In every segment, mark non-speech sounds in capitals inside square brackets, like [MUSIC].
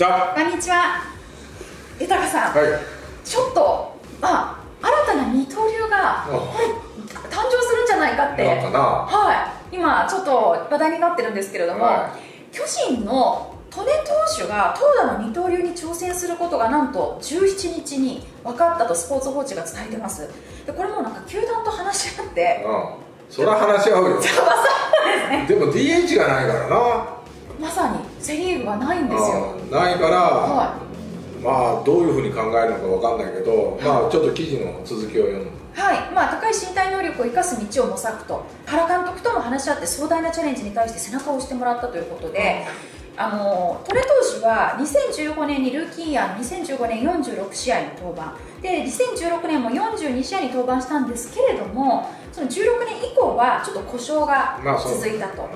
じゃこんにちは。豊さん、はい。ちょっとまあ新たな二刀流が誕生するんじゃないかって。はい。今ちょっと話題になってるんですけれども、は巨人の利根投手が投打の二刀流に挑戦することがなんと17日に分かったとスポーツ報知が伝えてます。でこれもなんか球団と話し合って。うん。そりゃ話し合うよ。[LAUGHS] でも DH がないからな。まさにセ・リーグがないんですよ。うんないから、はまあどういうふうに考えるのかわかんないけど、まあちょっと記事の続きを読む。はい。まあ、高い身体能力を生かす道を模索と原監督とも話し合って壮大なチャレンジに対して背中を押してもらったということで、あのトレ投手は2015年にルーキーイヤー2015年46試合の登板で2016年も42試合に登板したんですけれどもその16年以降はちょっと故障が続いたと。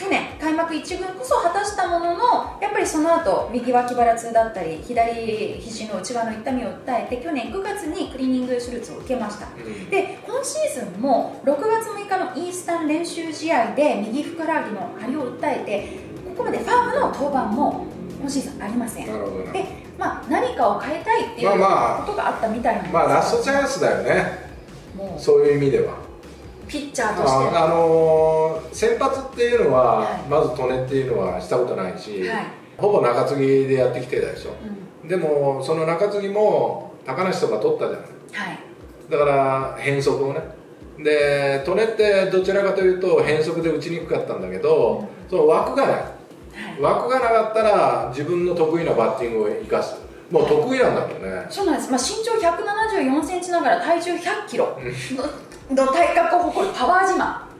去年開幕1軍こそ果たしたもののやっぱりその後右脇腹痛だったり左肘の内側の痛みを訴えて去年9月にクリーニング手術を受けました。うん。で今シーズンも6月6日のイースタン練習試合で右ふくらはぎの張りを訴えてここまでファームの登板も今シーズンありません。で、まあ、何かを変えたいっていうまあまあ。ことがあったみたいなんですまあラストチャンスだよね。もう。そういう意味ではピッチャーとして。ああのー先発っていうのは、はい。まず利根っていうのはしたことないし、はい。ほぼ中継ぎでやってきてたでしょ。うん。でもその中継ぎも高梨とか取ったじゃない。はい。だから変則をね。で利根ってどちらかというと変則で打ちにくかったんだけど、その枠がない。枠がなかったら自分の得意なバッティングを生かすもう得意なんだもんね。そうなんです、まあ、身長174センチながら体重100キロのの体格を誇るパワー自慢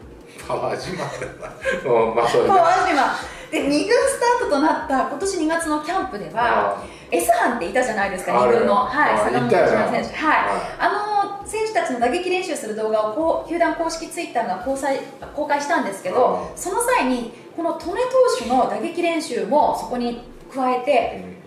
パワー自慢だなうんまあパでワー自慢で2軍スタートとなった今年2月のキャンプでは S 班っていたじゃないですかあ2軍の、あはい、あ坂本選手、はい。あの選手たちの打撃練習する動画をこう球団公式ツイッターが公開公開したんですけどあその際にこの利根投手の打撃練習もそこに加えてあれ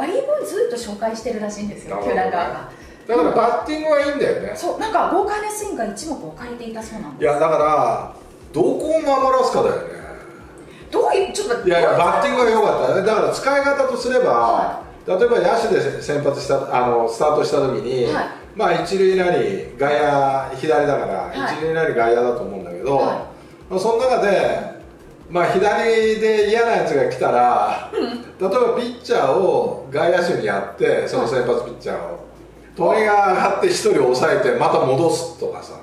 バリーずっと紹介してるらしいんですよ球団側が。だからバッティングはいいんだよね。そうなんか豪快なスイングが一目置かれていたそうなんいです。やだからどこを守らすかだよね。どういうちょっといやいやバッティングが良かった。ねだから使い方とすれば、は例えば野手で先発したあのスタートした時に、はい。まあ一塁なり外野左だから、はい。一塁なり外野だと思うんだけど、はまあ、その中で、まあ、左で嫌なやつが来たら、例えばピッチャーを外野手にやってその先発ピッチャーを。鳥が上がって一人抑えてまた戻すとかさ。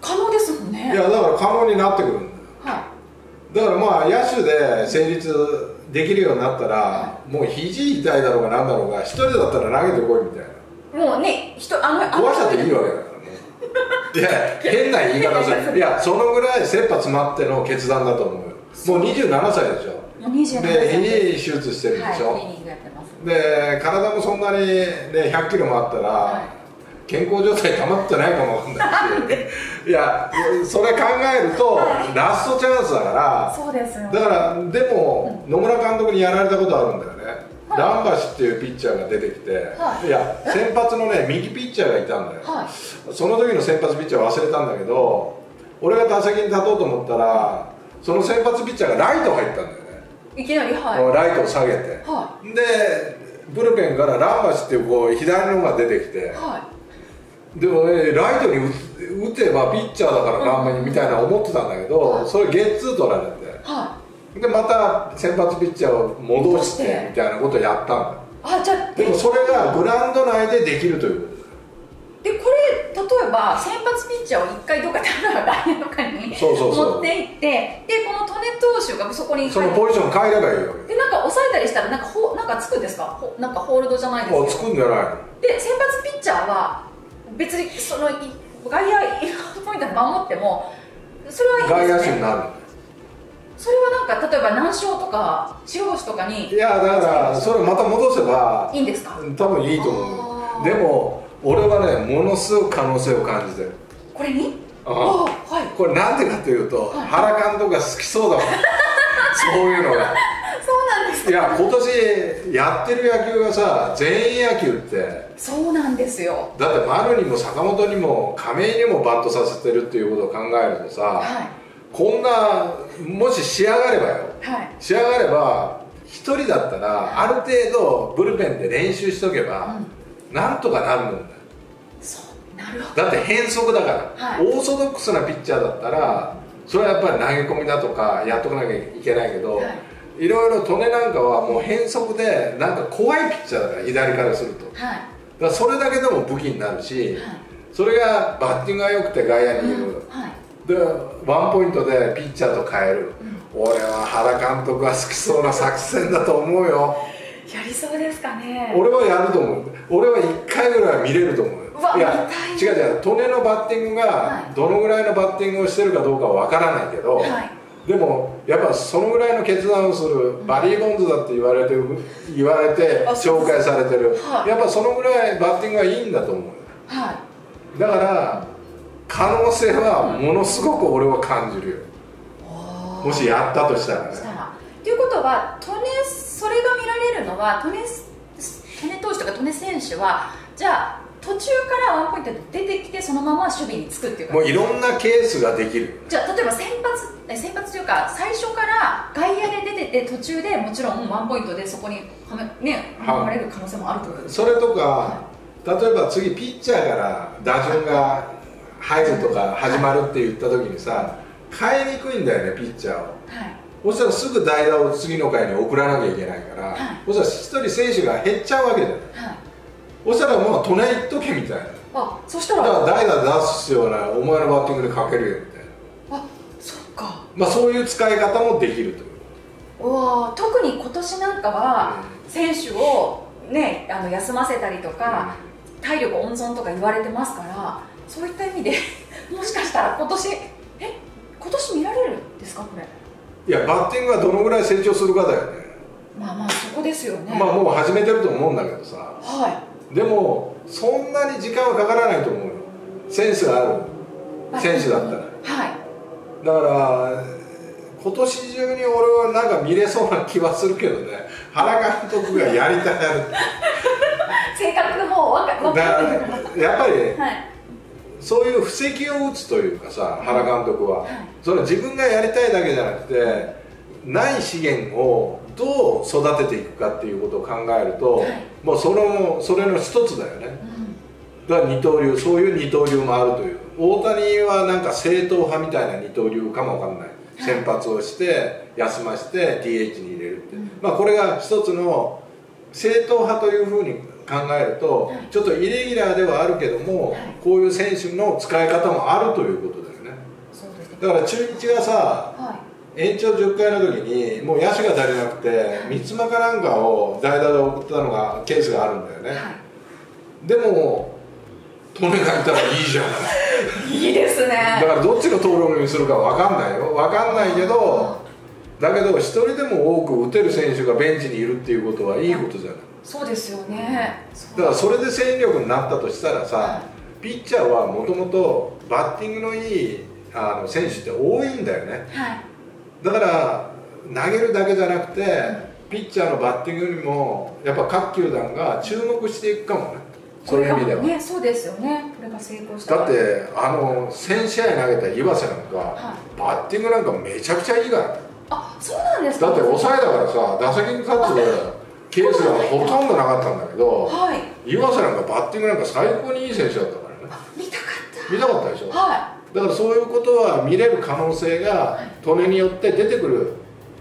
可能ですもんね。いやだから可能になってくるんだよ。はだからまあ野手で成立できるようになったらもう肘痛いだろうがなんだろうが一人だったら投げてこいみたいな。いもうね人あのあの壊しちゃっていいわけだから。も [LAUGHS] ういや変な言い方する。いやそのぐらい切羽詰まっての決断だと思うよもう27歳でしょ。もう27で歳肘手術してるではいしょ、クリーニングやってます。で体もそんなに、ね、100キロもあったら、は健康状態保ってないかもわかんないし。[LAUGHS] いやそれ考えると、ラストチャンスだからそうですよだからでも野村監督にやられたことあるんだよね、はい。ランバシっていうピッチャーが出てきて、はい。い、や先発のね右ピッチャーがいたんだよ、はその時の先発ピッチャー忘れたんだけど俺が打席に立とうと思ったらその先発ピッチャーがライト入ったんだよね、いいきなりはい。ライトを下げて、はでブルペンからランバシっていうこう左のが出てきて。はでもねライトに打打てばピッチャーだから頑張りみたいな思ってたんだけどそれゲッツー取られて。い。はでまた先発ピッチャーを戻してて。みたいなことをやったんだいあじゃあでもそれがグラウンド内でできるという。こでこれ例えば先発ピッチャーを一回どっか例えばとかに持っていってでこの利根投手がそこにとそのポジション変えればいいわけ。でなんか抑えたりしたらなんかほなんかつくんですか？ほなんかホールドじゃないですもうけどつくんじゃないの？で先発ピッチャーは別にそのい外野ポイントで守ってもそれはいいですね。野手になる。それはなんか例えば南小とか白星とかにいやだからそれまた戻せばいいんですか？多分いいと思う。でも俺はねものすごく可能性を感じてる。これに？はい。これなんでかというと、はい。原監督が好きそうだもん。[LAUGHS] そういうのが。そうなんですいや今年やってる野球がさ全員野球って。そうなんですよ。だって丸にも坂本にも亀井にもバントさせてるっていうことを考えるとさ、はい。こんなもし仕上がればよ。はい。仕上がれば1人だったらある程度ブルペンで練習しとけば、なんとかなるもんだ。よだって変則だから、はい。オーソドックスなピッチャーだったらそれはやっぱり投げ込みだとかやっとかなきゃいけないけど、はい。いろいろ利根なんかはもう変則でなんか怖いピッチャーだから左からすると。だかどはいらそれだけでも武器になるし、はい。それがバッティングが良くて外野にいる、うん。はい。でワンポイントでピッチャーと変える、俺は原監督が好きそうな作戦だと思うよやりそうですかね。俺はやると思う。俺は1回ぐらいは見れると思ういや違う違う。利根のバッティングはがい。どのぐらいのバッティングをしてるかどうかは分からないけど、はい。でもやっぱそのぐらいの決断をするバリー・ボンズだって言われてる言われて紹介されてる、はい。やっぱそのぐらいバッティングがいいんだと思うよ。はい。だから可能性はものすごく俺は感じるよ、もしやったとしたらね。したら。ということは利根それが見られるのは利根利根投手とか利根選手はじゃあ途中からワンポイントで出てきてそのまま守備につくっていうかもういろんなケースができる。じゃあ例えば先発え先発というか最初から外野で出てて途中でもちろんワンポイントでそこにはめねはい。はまれる可能性もあるとそれとか例えば次ピッチャーから打順が入るとか始まるって言った時にさ変えにくいんだよねピッチャーを。はいそしたらすぐ代打を次の回に送らなきゃいけないから、はい。そしたら一人選手が減っちゃうわけじゃない。はい。そしたらもう隣行っとけみたいな。あそしただらから代打出す必要はない。お前のバッティングでかけるよみたいな。あそっか。まあそういう使い方もできると。いううわー特に今年なんかは選手をねあの休ませたりとか、体力温存とか言われてますからそういった意味でもしかしたら今年え今年見られるんですかこれ？いやバッティングがどのぐらい成長するかだよね。まあまあそこですよね。まあもう始めてると思うんだけどさ。はでもそんなに時間はかからないと思うよ。センスがある。い選手だったら。はい。だから今年中に俺はなんか見れそうな気はするけどね。原監督がやりたがる [LAUGHS] 性格がもう分かってる。からやっぱりはいそういう布石を打つというかさ原監督は、はい。その自分がやりたいだけじゃなくてない資源をどう育てていくかっていうことを考えると、はい。もうそのそれの一つだよね。うん。だから二刀流そういう二刀流もあるという。大谷はなんか正統派みたいな二刀流かもわかんない。先発をして休まして DH に入れるって、うん。まあこれが一つの正統派というふうに考えると、はいちょっとイレギュラーではあるけども、はい。こういう選手の使い方もあるということだよね。そうですね。だから中日がさは延長10回の時にもう野手が足りなくて三つ間かなんかを代打で送ったのがケースがあるんだよね、い。はでも利根がいたらいいじゃないいいいですだねからどっちの登録にするか分かんないよ。分かんないけどだけど一人でも多く打てる選手がベンチにいるっていうことはいいことじゃないそうですよね。だからそれで戦力になったとしたらはさピッチャーはもともとバッティングのいいあの選手って多いんだよね。はい。だから投げるだけじゃなくてピッチャーのバッティングにもやっぱ各球団が注目していくかもね。そういう意味では、ねそうですよね。これが成功したら。だってあの1000試合投げた岩瀬なんか、はい。バッティングなんかめちゃくちゃいいから。あそうなんですか？だって抑えだからさ打席に立つケースがほとんどなかったんだけどはい。岩瀬なんかバッティングなんか最高にいい選手だったからね。あ見たかっ見たかったでしょ？たはだからそういうことは見れる可能性が利根によって出てくる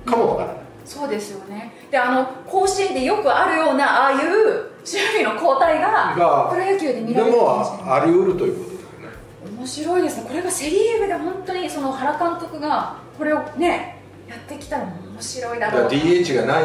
かもわからない。いそうですよね。であの甲子園でよくあるようなああいう守備の交代ががプロ野球で見でられるかもあり得るということだよね。面白いですね。これがセ・リーグで本当にその原監督がこれをねやってきたら面白いだろう DH がない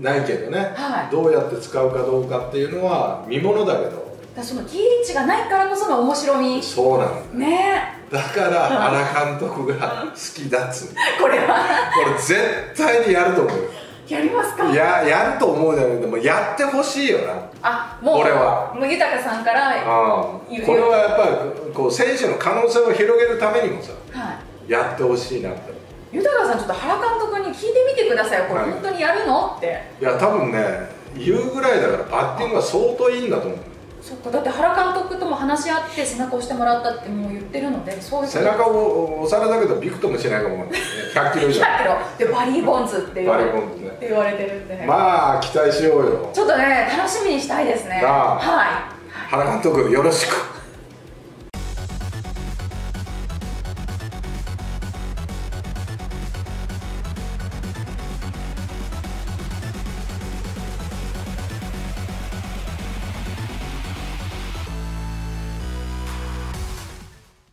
ないけどね、はい。どうやって使うかどうかっていうのは見ものだけど。その DH がないからこその面白み。そうなんだね。だから原監督が好きだっつ [LAUGHS] これは。これ絶対にやると思うよ。やりますか？いややると思うじゃなくてもやってほしいよな。あもう俺は。もう豊さんからはあ。これはやっぱりこう選手の可能性を広げるためにもさい。やってほしいなって豊さんちょっと原監督に聞いてみてくださいよこれ。はい。本当にやるの？って。いや多分ね言うぐらいだからバッティングは相当いいんだと思う。そっか。だって原監督とも話し合って背中を押してもらったってもう言ってるのでそういう背中を押されたけどびくともしないかもね。100キロ以上。100キロ。でバリー・ボンズって言われて言われてるんで、まあ期待しようよ。ちょっとね楽しみにしたいですね。はい。原監督よろしく